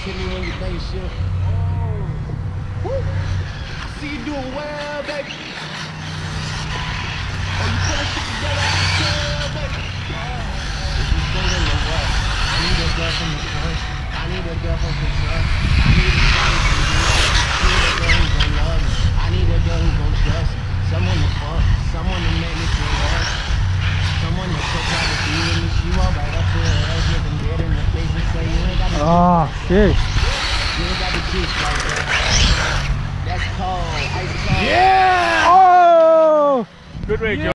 Just hit me when you think shit. Oh. Woo. I see you doing well, baby. Oh, you put shit together, I can tell, baby. You singing the what? I need a girl from the front. I need a girl from the front. Oh, cold, ice cold. 오! Good way, Joe.